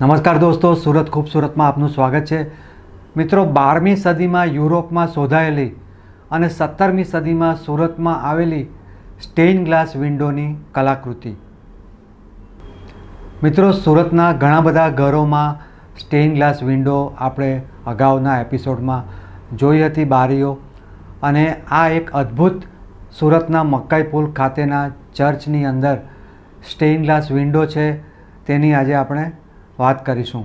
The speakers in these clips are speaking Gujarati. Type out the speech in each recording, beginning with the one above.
નમસ્કાર દોસ્તો, સુરત ખૂબસૂરતમાં આપનું સ્વાગત છે. મિત્રો, બારમી સદીમાં યુરોપમાં શોધાયેલી અને સત્તરમી સદીમાં સુરતમાં આવેલી સ્ટેઇન ગ્લાસ વિન્ડોની કલાકૃતિ. મિત્રો, સુરતના ઘણા બધા ઘરોમાં સ્ટેઇન ગ્લાસ વિન્ડો આપણે અગાઉના એપિસોડમાં જોઈ હતી બારીઓ અને આ એક અદ્ભુત સુરતના મકાઈ પુલ ખાતેના ચર્ચની અંદર સ્ટેઇન ગ્લાસ વિન્ડો છે. તેની આજે આપણે વાત કરીશું.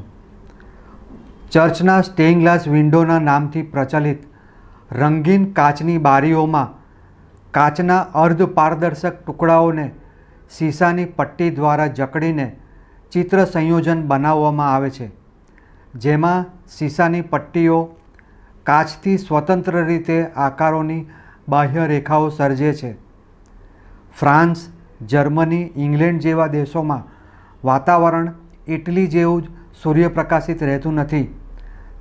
ચર્ચના સ્ટેઇન ગ્લાસ વિન્ડોના નામથી પ્રચલિત રંગીન કાચની બારીઓમાં કાચના અર્ધ પારદર્શક ટુકડાઓને સીસાની પટ્ટી દ્વારા જકડીને ચિત્ર સંયોજન બનાવવામાં આવે છે, જેમાં સીસાની પટ્ટીઓ કાચથી સ્વતંત્ર રીતે આકારોની બાહ્ય રેખાઓ સર્જે છે. ફ્રાન્સ, જર્મની, ઇંગ્લેન્ડ જેવા દેશોમાં વાતાવરણ ઇટલી જેવું જ સૂર્યપ્રકાશિત રહેતું નથી.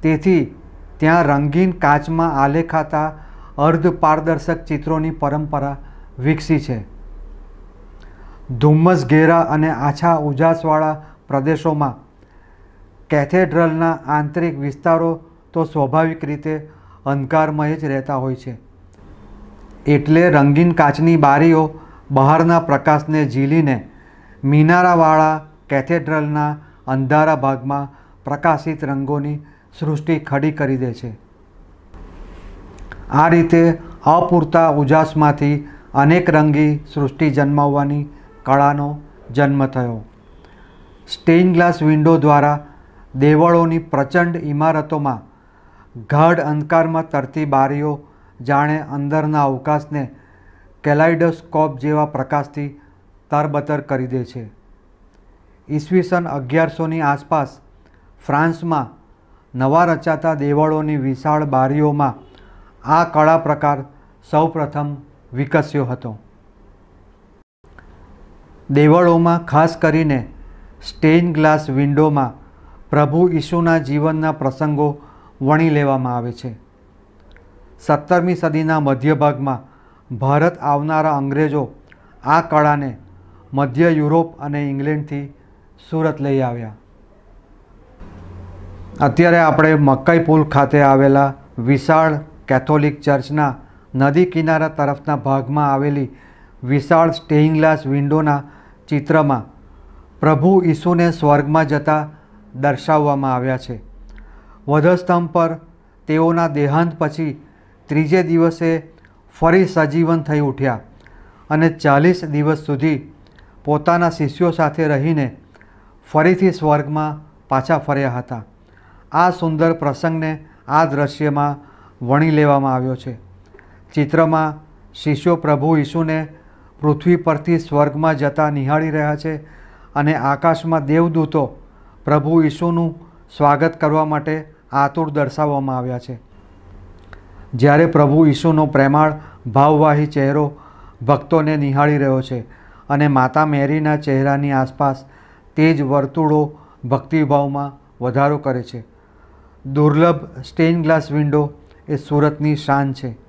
તેથી ત્યાં રંગીન કાચમાં આલેખાતા અર્ધ પારદર્શક ચિત્રોની પરંપરા વિકસી છે. ધુમ્મસ ઘેરા અને આછા ઉજાસવાળા પ્રદેશોમાં કેથેડ્રલના આંતરિક વિસ્તારો તો સ્વાભાવિક રીતે અંધકારમય જ રહેતા હોય છે. એટલે રંગીન કાચની બારીઓ બહારના પ્રકાશને ઝીલીને મિનારાવાળા કેથેડ્રલના અંધારા ભાગમાં પ્રકાશિત રંગોની સૃષ્ટિ ખડી કરી દે છે. આ રીતે અપૂરતા ઉજાસમાંથી અનેક રંગી સૃષ્ટિ જન્માવવાની કળાનો જન્મ થયો. સ્ટેઇન ગ્લાસ વિન્ડો દ્વારા દેવળોની પ્રચંડ ઇમારતોમાં ગાઢ અંધકારમાં તરતી બારીઓ જાણે અંદરના અવકાશને કેલાઇડોસ્કોપ જેવા પ્રકાશથી તરબતર કરી દે છે. ઈસવીસન અગિયારસોની આસપાસ ફ્રાન્સમાં નવા રચાતા દેવળોની વિશાળ બારીઓમાં આ કળા પ્રકાર સૌપ્રથમ વિકસ્યો હતો. દેવળોમાં ખાસ કરીને સ્ટેઇન ગ્લાસ વિન્ડોમાં પ્રભુ ઈસુના જીવનના પ્રસંગો વણી લેવામાં આવે છે. સત્તરમી સદીના મધ્યભાગમાં ભારત આવનારા અંગ્રેજો આ કળાને મધ્ય યુરોપ અને ઇંગ્લેન્ડથી સુરત લઈ આવ્યા. અત્યારે આપણે મકાઈ પુલ ખાતે આવેલા વિશાળ કેથોલિક ચર્ચના નદી કિનારા તરફના ભાગમાં આવેલી વિશાળ સ્ટેઇન ગ્લાસ વિન્ડોના ચિત્રમાં પ્રભુ ઈસુને સ્વર્ગમાં જતા દર્શાવવામાં આવ્યા છે. વધસ્તંભ પર તેઓના દેહાંત પછી ત્રીજે દિવસે ફરી સજીવન થઈ ઉઠ્યા અને ચાલીસ દિવસ સુધી પોતાના શિષ્યો સાથે રહીને ફરીથી સ્વર્ગમાં પાછા ફર્યા હતા. આ સુંદર પ્રસંગને આ દ્રશ્યમાં વણી લેવામાં આવ્યો છે. ચિત્રમાં શિષ્યો પ્રભુ ઈસુને પૃથ્વી પરથી સ્વર્ગમાં જતા નિહાળી રહ્યા છે અને આકાશમાં દેવદૂતો પ્રભુ ઈસુનું સ્વાગત કરવા માટે આતુર દર્શાવવામાં આવ્યા છે. જ્યારે પ્રભુ ઈસુનો પ્રેમાળ, ભાવવાહી ચહેરો ભક્તોને નિહાળી રહ્યો છે અને માતા મેરીના ચહેરાની આસપાસ તે જ વર્તુળો ભક્તિભાવમાં વધારો કરે છે. દુર્લભ સ્ટેઇન ગ્લાસ વિન્ડો એ સુરતની શાન છે.